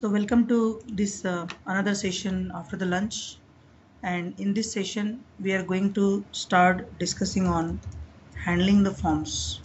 So welcome to this uh, another session after the lunch. And in this session we are going to start discussing on handling the forms.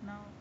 Now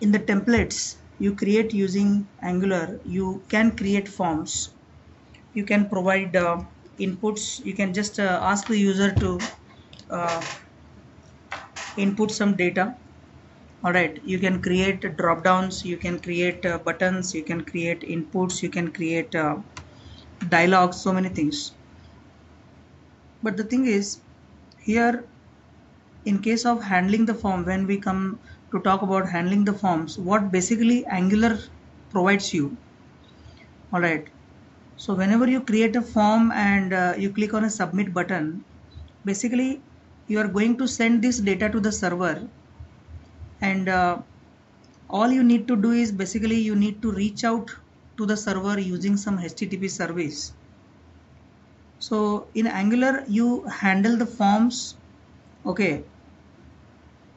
in the templates you create using Angular you can create forms. You can provide uh, inputs. You can just uh, ask the user to uh, input some data all right you can create drop downs you can create uh, buttons you can create inputs you can create uh, dialogues so many things. But the thing is here in case of handling the form when we come to talk about handling the forms what basically angular provides you? All right so whenever you create a form and uh, you click on a submit button basically you are going to send this data to the server and uh, all you need to do is basically you need to reach out to the server using some http service. So in angular you handle the forms okay?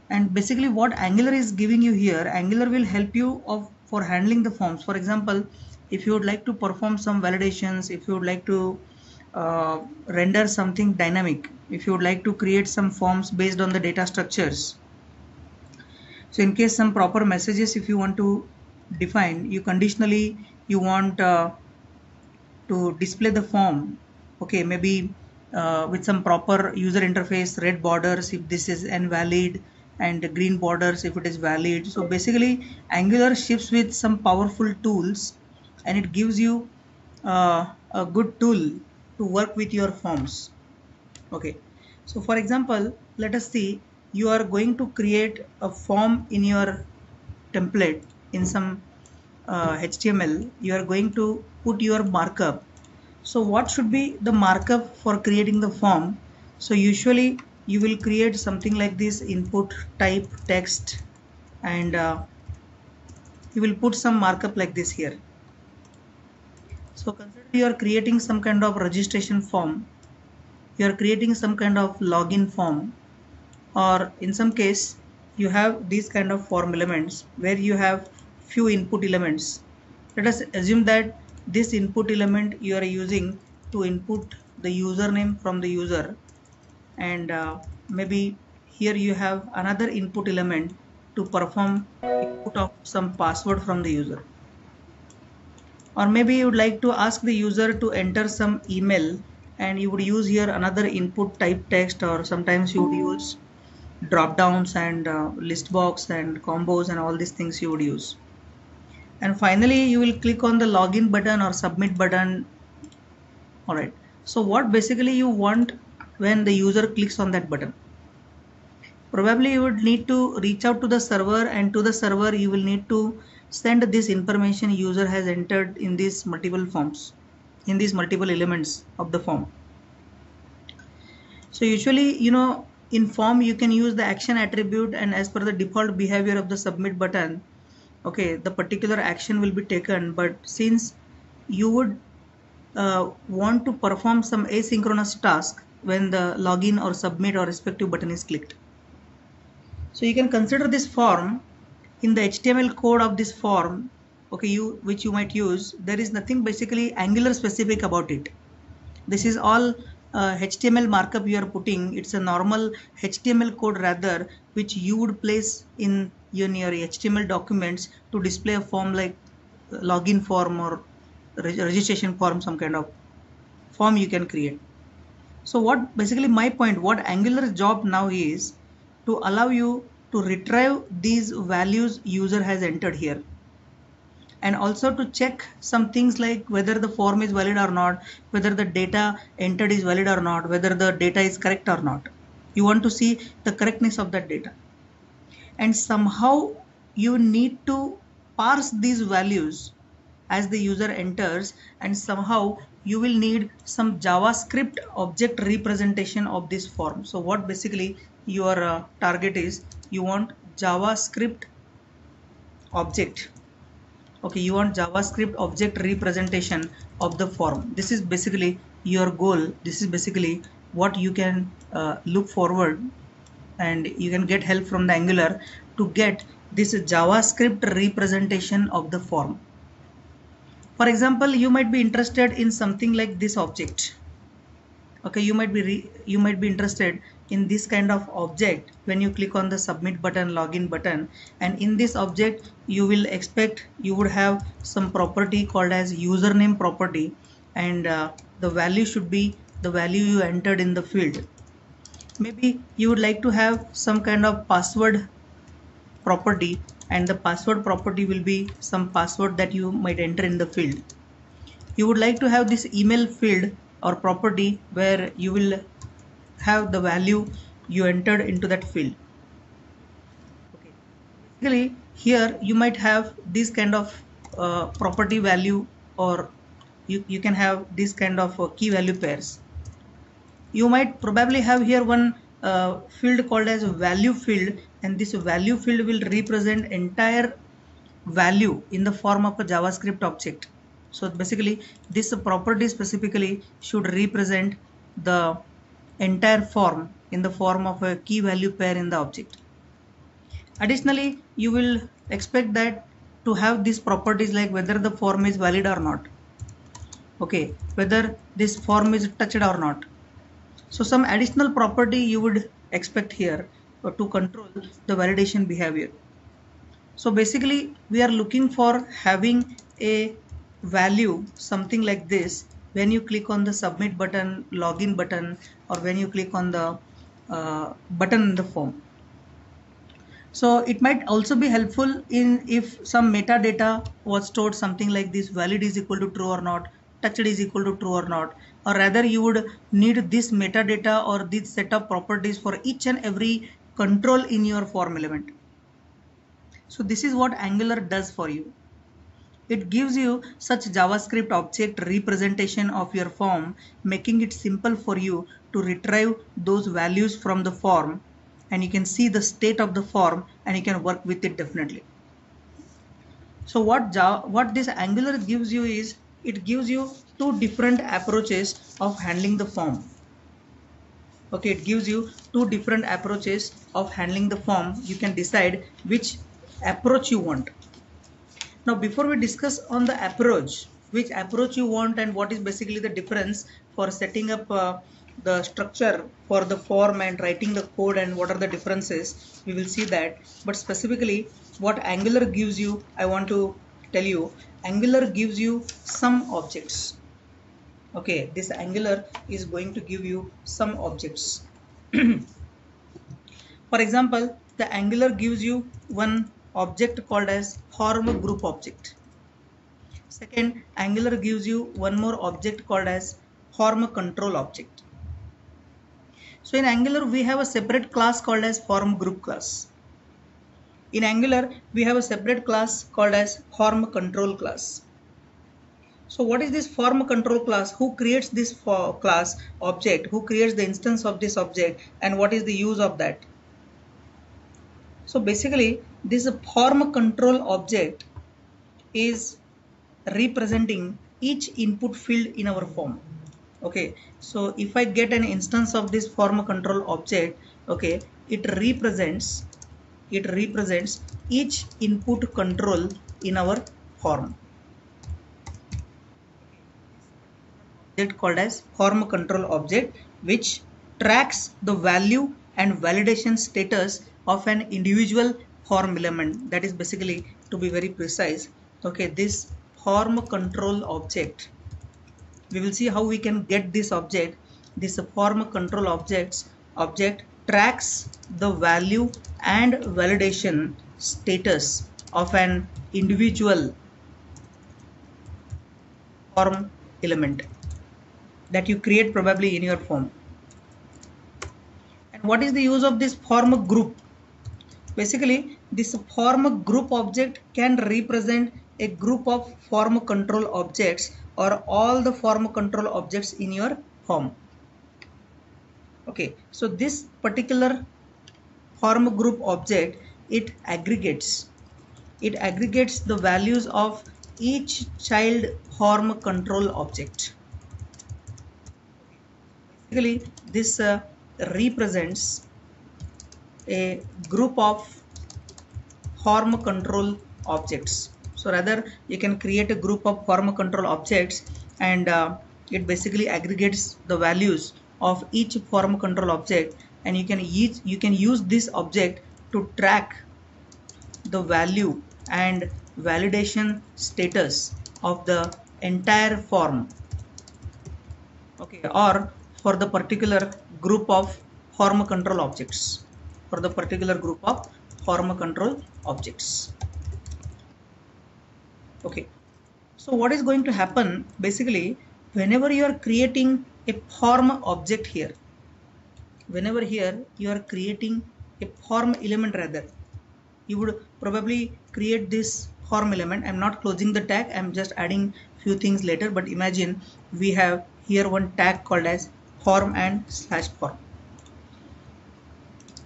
And basically what angular is giving you here angular will help you of for handling the forms. For example if you would like to perform some validations if you would like to uh, render something dynamic if you would like to create some forms based on the data structures so in case some proper messages if you want to define you conditionally you want uh, to display the form okay maybe uh, with some proper user interface red borders if this is invalid and green borders if it is valid. So basically angular ships with some powerful tools and it gives you uh, a good tool to work with your forms okay. So for example let us see you are going to create a form in your template in some uh, HTML you are going to put your markup. So what should be the markup for creating the form? So usually you will create something like this input type text and uh, you will put some markup like this here. So consider you are creating some kind of registration form. You are creating some kind of login form or in some case you have these kind of form elements where you have few input elements. Let us assume that this input element you are using to input the username from the user. And uh, maybe here you have another input element to perform input of some password from the user. Or maybe you would like to ask the user to enter some email and you would use here another input type text or sometimes you would use drop downs and uh, list box and combos and all these things you would use. And finally you will click on the login button or submit button. All right so what basically you want when the user clicks on that button? Probably you would need to reach out to the server and to the server you will need to send this information user has entered in these multiple forms in these multiple elements of the form. So usually you know in form you can use the action attribute and as per the default behavior of the submit button. Okay the particular action will be taken but since you would uh, want to perform some asynchronous task when the login or submit or respective button is clicked. So you can consider this form. In the HTML code of this form okay you which you might use there is nothing basically angular specific about it. This is all uh, HTML markup you are putting it's a normal HTML code rather which you would place in, in your HTML documents to display a form like login form or registration form some kind of form you can create. So what basically my point what angular job now is to allow you to retrieve these values user has entered here and also to check some things like whether the form is valid or not, whether the data entered is valid or not, whether the data is correct or not. You want to see the correctness of that data. And somehow you need to parse these values as the user enters and somehow you will need some JavaScript object representation of this form. So what basically your uh, target is you want JavaScript object okay you want javascript object representation of the form this is basically your goal this is basically what you can uh, look forward and you can get help from the angular to get this JavaScript representation of the form. For example, you might be interested in something like this object. Okay, you might be you might be interested in this kind of object when you click on the submit button login button and in this object you will expect you would have some property called as username property and uh, the value should be the value you entered in the field. Maybe you would like to have some kind of password property and the password property will be some password that you might enter in the field. You would like to have this email field or property where you will have the value you entered into that field. Okay. Basically here you might have this kind of uh, property value or you, you can have this kind of uh, key value pairs. You might probably have here one uh, field called as value field and this value field will represent entire value in the form of a javascript object. So basically this property specifically should represent the entire form in the form of a key value pair in the object. Additionally, you will expect that to have these properties like whether the form is valid or not. Okay, whether this form is touched or not. So some additional property you would expect here to control the validation behavior. So basically we are looking for having a value something like this when you click on the submit button login button or when you click on the uh, button in the form. So it might also be helpful in if some metadata was stored something like this valid is equal to true or not touched is equal to true or not or rather you would need this metadata or this set of properties for each and every control in your form element. So this is what angular does for you it gives you such JavaScript object representation of your form, making it simple for you to retrieve those values from the form and you can see the state of the form and you can work with it definitely. So what Java, what this Angular gives you is it gives you two different approaches of handling the form. Okay, it gives you two different approaches of handling the form. You can decide which approach you want. Now before we discuss on the approach, which approach you want and what is basically the difference for setting up uh, the structure for the form and writing the code and what are the differences, we will see that. But specifically what Angular gives you, I want to tell you, Angular gives you some objects. Okay, this Angular is going to give you some objects. for example, the Angular gives you one object called as form group object. Second, Angular gives you one more object called as form control object. So in Angular, we have a separate class called as form group class. In Angular, we have a separate class called as form control class. So what is this form control class? Who creates this class object? Who creates the instance of this object? And what is the use of that? So basically this form control object is representing each input field in our form. Okay, so if I get an instance of this form control object, okay, it represents it represents each input control in our form. Object called as form control object which tracks the value and validation status of an individual form element that is basically to be very precise okay this form control object. We will see how we can get this object. This form control objects object tracks the value and validation status of an individual form element that you create probably in your form. And what is the use of this form group basically this form group object can represent a group of form control objects or all the form control objects in your form okay so this particular form group object it aggregates. It aggregates the values of each child form control object. Basically this uh, represents a group of form control objects. So rather you can create a group of form control objects and uh, it basically aggregates the values of each form control object and you can use you can use this object to track the value and validation status of the entire form. Okay or for the particular group of form control objects for the particular group of form control objects. Okay. So what is going to happen? Basically whenever you are creating a form object here whenever here you are creating a form element rather you would probably create this form element. I'm not closing the tag i'm just adding few things later but imagine we have here one tag called as form and slash form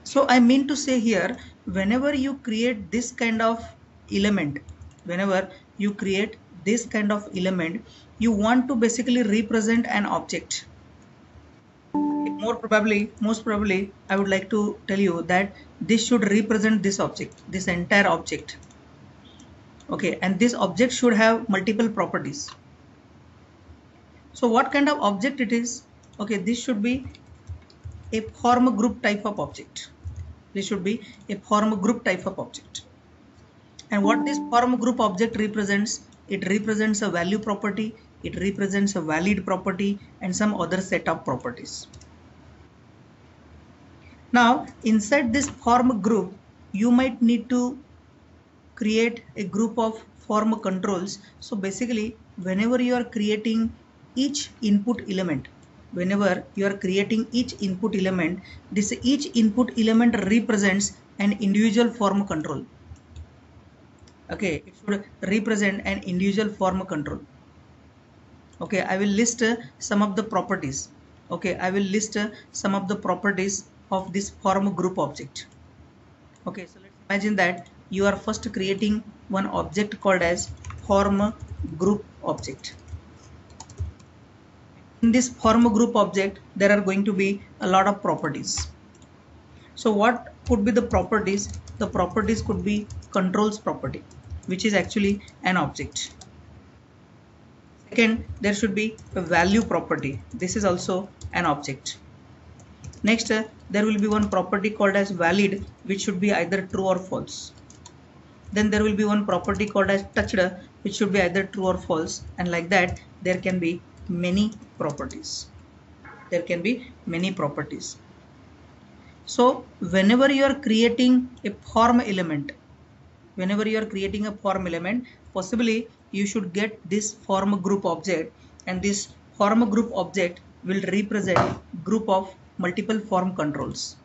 so i mean to say here whenever you create this kind of element whenever you create this kind of element you want to basically represent an object. More probably most probably I would like to tell you that this should represent this object this entire object. Okay and this object should have multiple properties. So what kind of object it is? Okay this should be a form group type of object. This should be a form group type of object. And what this form group object represents it represents a value property it represents a valid property and some other set of properties. Now inside this form group, you might need to create a group of form controls. So basically whenever you are creating each input element, whenever you are creating each input element, this each input element represents an individual form control. Okay, it should represent an individual form control. Okay, I will list uh, some of the properties. Okay, I will list uh, some of the properties of this form group object okay so let's imagine that you are first creating one object called as form group object in this form group object there are going to be a lot of properties. So what could be the properties? The properties could be controls property which is actually an object. Second there should be a value property. This is also an object. Next, uh, there will be one property called as valid, which should be either true or false. Then there will be one property called as touched, which should be either true or false. And like that, there can be many properties. There can be many properties. So whenever you are creating a form element, whenever you are creating a form element, possibly you should get this form group object and this form group object will represent group of multiple form controls.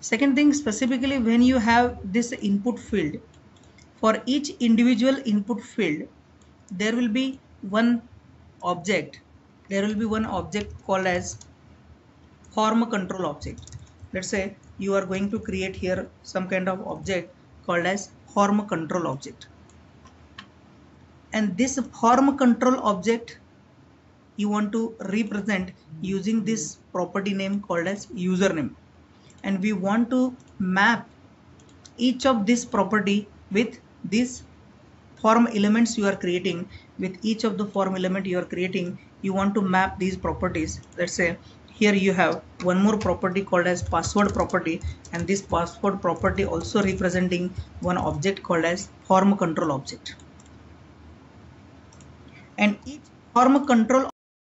Second thing specifically when you have this input field for each individual input field there will be one object there will be one object called as form control object. Let's say you are going to create here some kind of object called as form control object. And this form control object you want to represent using this property name called as username. And we want to map each of this property with this form elements you are creating with each of the form element you are creating you want to map these properties. Let's say here you have one more property called as password property and this password property also representing one object called as form control object. And each form control